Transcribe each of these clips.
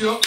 Yo,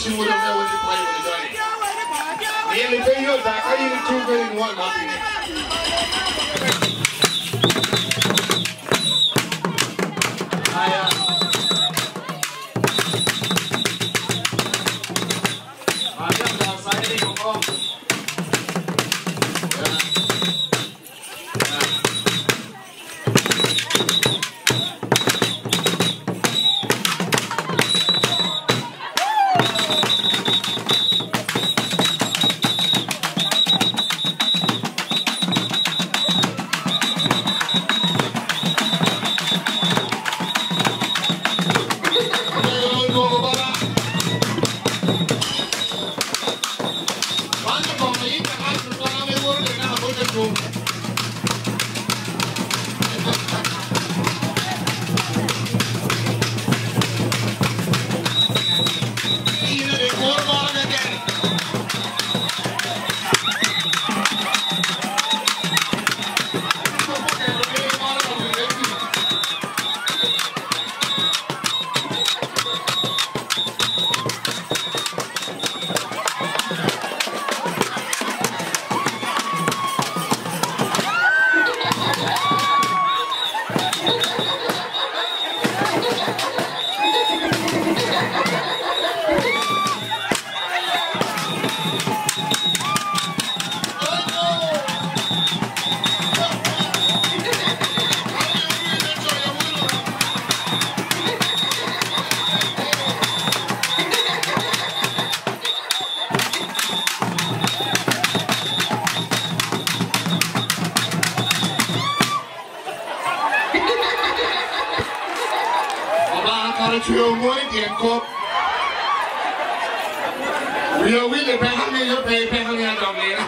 hit you with a mill when you playing with it, don't you? Nearly three years back, I used to do my people. Trường mới tiền cộp Bây giờ quý vị phải hát nghe cho về